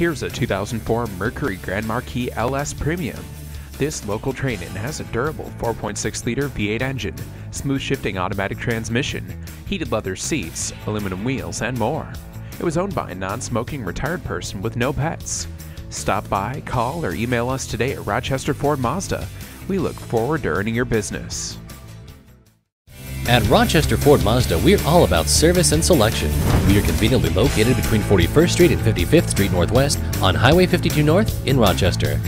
Here's a 2004 Mercury Grand Marquis LS Premium. This local trade-in has a durable 4.6-liter V8 engine, smooth shifting automatic transmission, heated leather seats, aluminum wheels, and more. It was owned by a non-smoking retired person with no pets. Stop by, call, or email us today at Rochester Ford Mazda. We look forward to earning your business. At Rochester Ford Mazda, we're all about service and selection. We are conveniently located between 41st Street and 55th Street Northwest on Highway 52 North in Rochester.